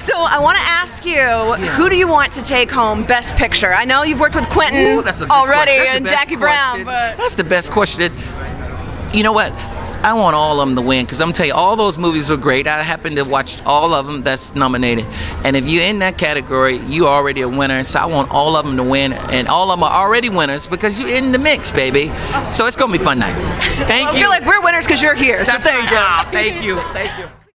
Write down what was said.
So I want to ask you, who do you want to take home Best Picture? I know you've worked with Quentin Ooh, already and Jackie Jackie Brown, but That's the best question. You know what? I want all of them to win because I'm tell you, all those movies were great. I happen to watch all of them that's nominated. And if you're in that category, you already a winner. So I want all of them to win. And all of them are already winners because you're in the mix, baby. So it's going to be fun night. Thank I you. feel like we're winners because you're here. So ah, thank you. Thank you. Thank you.